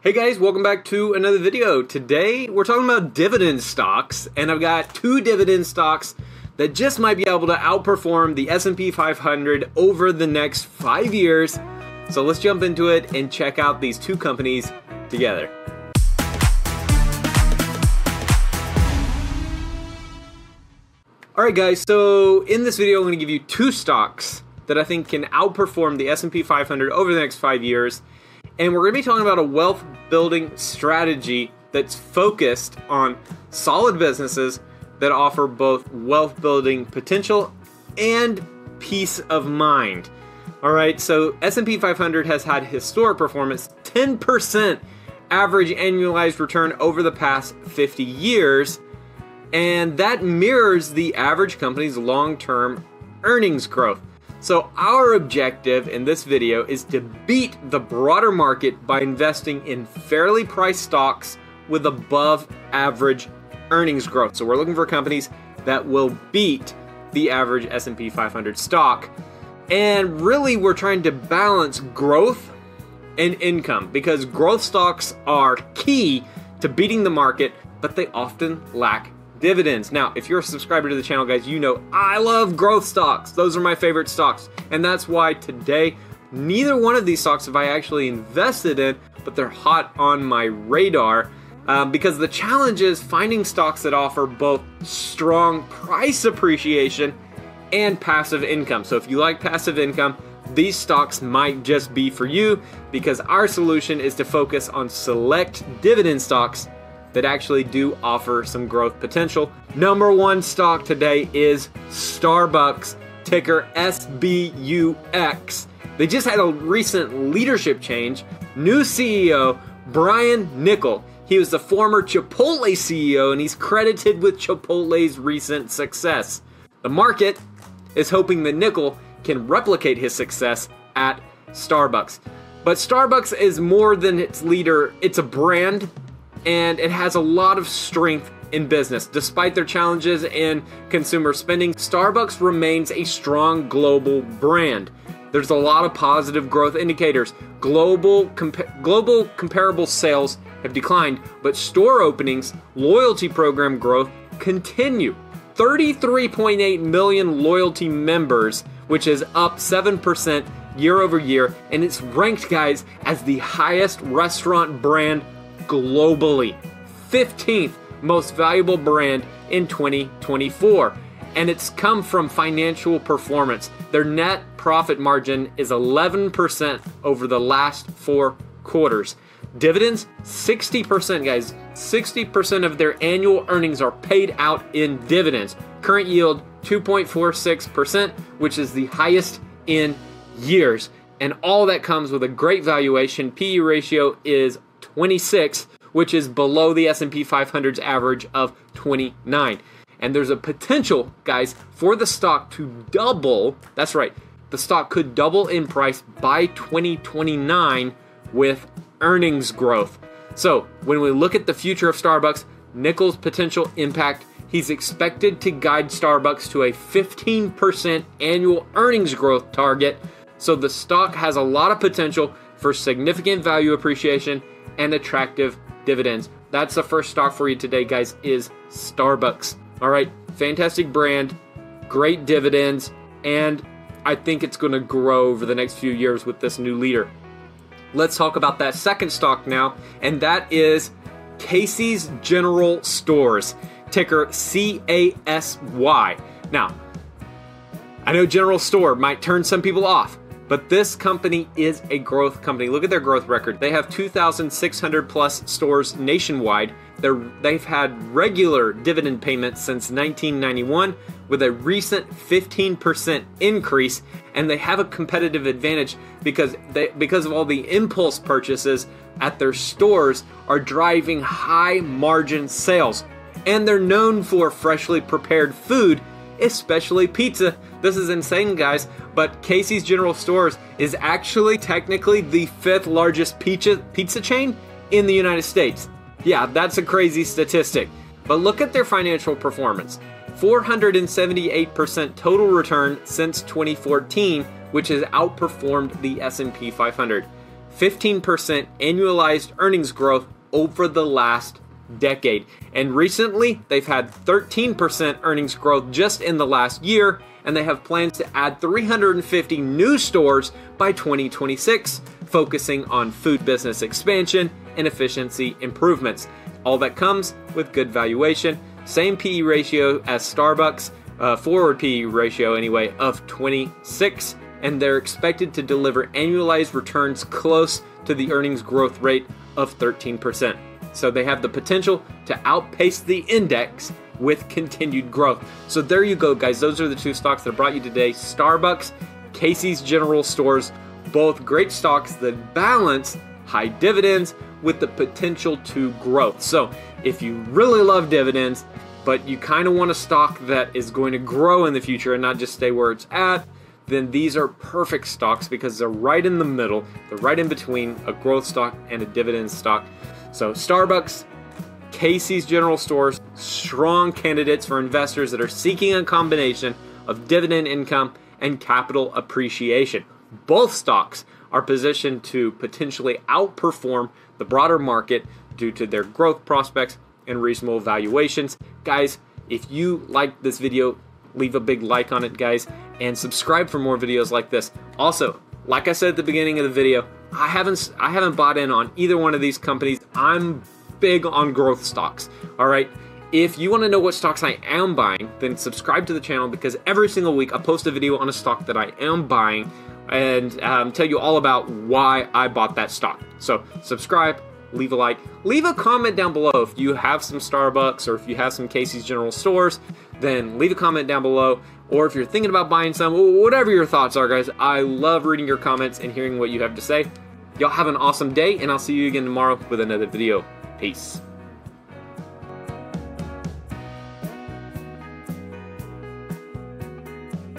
Hey guys, welcome back to another video. Today we're talking about dividend stocks and I've got two dividend stocks that just might be able to outperform the S&P 500 over the next 5 years. So let's jump into it and check out these two companies together. Alright guys, so in this video I'm going to give you two stocks that I think can outperform the S&P 500 over the next 5 years and we're going to be talking about a wealth building strategy that's focused on solid businesses that offer both wealth building potential and peace of mind. All right, so S&P 500 has had historic performance, 10% average annualized return over the past 50 years, and that mirrors the average company's long-term earnings growth. So our objective in this video is to beat the broader market by investing in fairly priced stocks with above average earnings growth. So we're looking for companies that will beat the average S&P 500 stock. And really we're trying to balance growth and income because growth stocks are key to beating the market, but they often lack dividends. Now, if you're a subscriber to the channel, guys, you know I love growth stocks. Those are my favorite stocks. And that's why today, neither one of these stocks have I actually invested in, but they're hot on my radar. Um, because the challenge is finding stocks that offer both strong price appreciation and passive income. So if you like passive income, these stocks might just be for you because our solution is to focus on select dividend stocks that actually do offer some growth potential. Number one stock today is Starbucks, ticker SBUX. They just had a recent leadership change. New CEO, Brian Niccol. He was the former Chipotle CEO and he's credited with Chipotle's recent success. The market is hoping that Niccol can replicate his success at Starbucks. But Starbucks is more than its leader, it's a brand and it has a lot of strength in business. Despite their challenges in consumer spending, Starbucks remains a strong global brand. There's a lot of positive growth indicators. Global compa global comparable sales have declined, but store openings, loyalty program growth continue. 33.8 million loyalty members, which is up 7% year over year, and it's ranked, guys, as the highest restaurant brand globally. 15th most valuable brand in 2024. And it's come from financial performance. Their net profit margin is 11% over the last four quarters. Dividends, 60%, guys. 60% of their annual earnings are paid out in dividends. Current yield, 2.46%, which is the highest in years. And all that comes with a great valuation. PE ratio is 26, which is below the S&P 500's average of 29. And there's a potential, guys, for the stock to double. That's right. The stock could double in price by 2029 with earnings growth. So, when we look at the future of Starbucks, Niccol's potential impact, he's expected to guide Starbucks to a 15% annual earnings growth target. So, the stock has a lot of potential for significant value appreciation and attractive dividends. That's the first stock for you today, guys, is Starbucks. All right, fantastic brand, great dividends, and I think it's going to grow over the next few years with this new leader. Let's talk about that second stock now, and that is Casey's General Stores, ticker CASY. Now, I know General Store might turn some people off, but this company is a growth company. Look at their growth record. They have 2,600 plus stores nationwide. they they've had regular dividend payments since 1991 with a recent 15% increase and they have a competitive advantage because they because of all the impulse purchases at their stores are driving high margin sales. And they're known for freshly prepared food especially pizza. This is insane, guys, but Casey's General Stores is actually technically the fifth largest pizza, pizza chain in the United States. Yeah, that's a crazy statistic. But look at their financial performance. 478% total return since 2014, which has outperformed the S&P 500. 15% annualized earnings growth over the last decade. And recently, they've had 13% earnings growth just in the last year, and they have plans to add 350 new stores by 2026, focusing on food business expansion and efficiency improvements. All that comes with good valuation, same PE ratio as Starbucks, uh, forward PE ratio anyway, of 26, and they're expected to deliver annualized returns close to the earnings growth rate of 13%. So they have the potential to outpace the index with continued growth. So there you go, guys. Those are the two stocks that I brought you today Starbucks, Casey's General Stores, both great stocks that balance high dividends with the potential to growth. So if you really love dividends, but you kind of want a stock that is going to grow in the future and not just stay where it's at, then these are perfect stocks because they're right in the middle. They're right in between a growth stock and a dividend stock. So, Starbucks, Casey's General Stores, strong candidates for investors that are seeking a combination of dividend income and capital appreciation. Both stocks are positioned to potentially outperform the broader market due to their growth prospects and reasonable valuations. Guys, if you like this video, leave a big like on it, guys, and subscribe for more videos like this. Also, like I said at the beginning of the video, I haven't I haven't bought in on either one of these companies. I'm big on growth stocks. All right. If you want to know what stocks I am buying, then subscribe to the channel because every single week I post a video on a stock that I am buying and um, tell you all about why I bought that stock. So subscribe, leave a like, leave a comment down below if you have some Starbucks or if you have some Casey's General Stores, then leave a comment down below or if you're thinking about buying some, whatever your thoughts are, guys. I love reading your comments and hearing what you have to say. Y'all have an awesome day, and I'll see you again tomorrow with another video. Peace.